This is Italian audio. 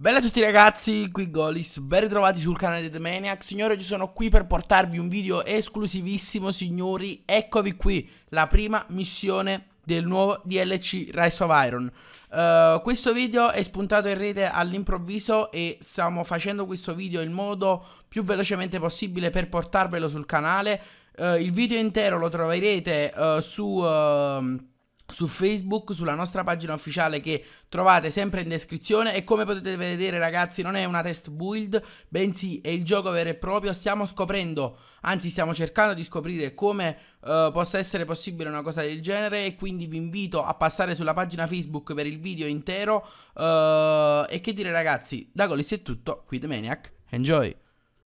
Bella a tutti ragazzi, qui Golis, ben ritrovati sul canale di The Maniac. Signori, oggi sono qui per portarvi un video esclusivissimo, signori. Eccovi qui, la prima missione del nuovo DLC Rise of Iron. Uh, Questo video è spuntato in rete all'improvviso e stiamo facendo questo video in modo più velocemente possibile per portarvelo sul canale. Uh, Il video intero lo troverete uh, su su Facebook, sulla nostra pagina ufficiale che trovate sempre in descrizione. E come potete vedere ragazzi non è una test build, bensì è il gioco vero e proprio, stiamo scoprendo, anzi stiamo cercando di scoprire come uh, possa essere possibile una cosa del genere. E quindi vi invito a passare sulla pagina Facebook per il video intero. Uh, e che dire ragazzi, da Golis è tutto, qui The Maniac, enjoy!